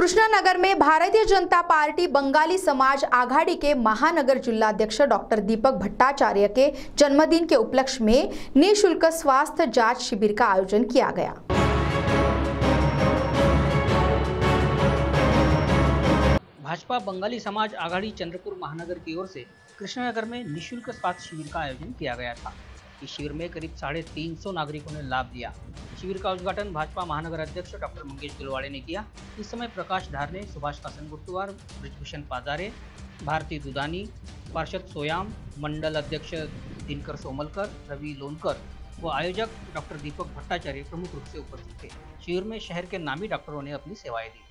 कृष्णानगर में भारतीय जनता पार्टी बंगाली समाज आघाड़ी के महानगर जिलाध्यक्ष डॉक्टर दीपक भट्टाचार्य के जन्मदिन के उपलक्ष्य में निःशुल्क स्वास्थ्य जाँच शिविर का आयोजन किया गया। भाजपा बंगाली समाज आघाड़ी चंद्रपुर महानगर की ओर से कृष्णनगर में निशुल्क स्वास्थ्य शिविर का आयोजन किया गया था। इस शिविर में करीब साढ़े तीन सौ नागरिकों ने लाभ लिया। शिविर का उद्घाटन भाजपा महानगर अध्यक्ष डॉक्टर मंगेश दिलवाड़े ने किया। इस समय प्रकाश धारने सुभाष कासन गुट्टुवार ब्रजभूषण पाजारे, भारती दुदानी, पार्षद सोयाम, मंडल अध्यक्ष दिनकर सोमलकर, रवि लोनकर व आयोजक डॉक्टर दीपक भट्टाचार्य प्रमुख रूप से उपस्थित थे। शिविर में शहर के नामी डॉक्टरों ने अपनी सेवाएँ दी।